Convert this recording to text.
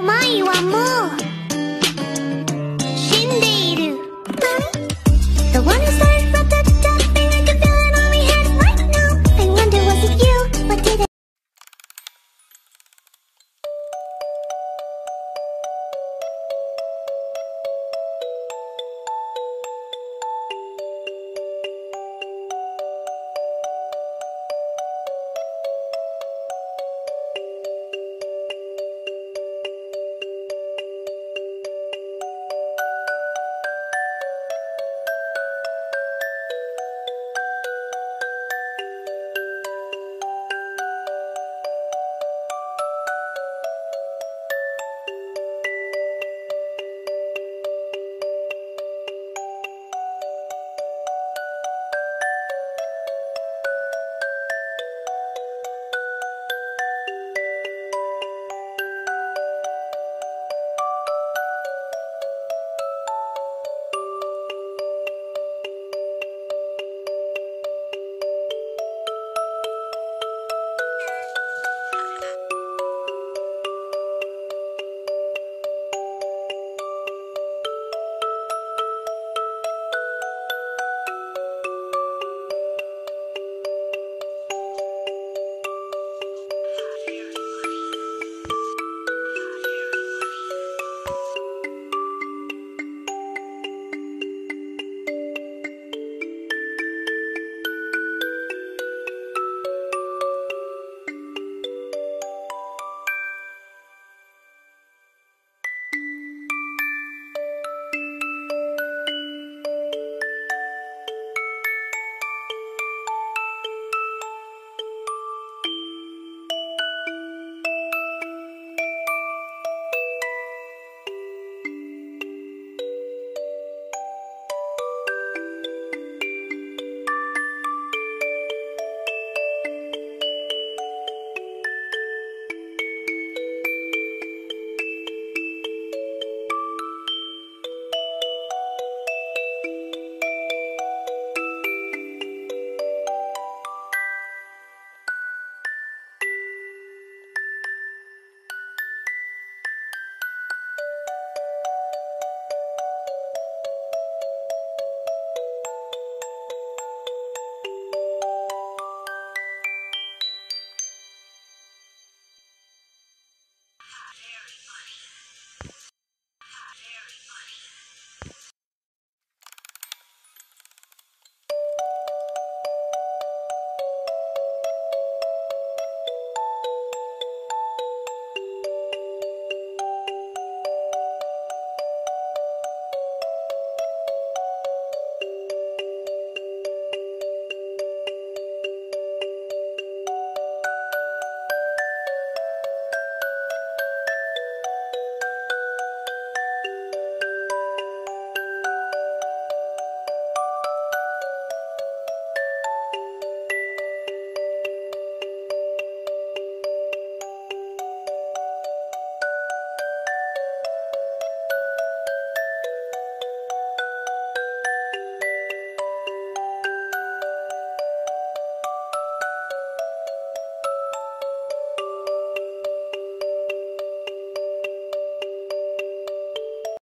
Mamãe, o amor.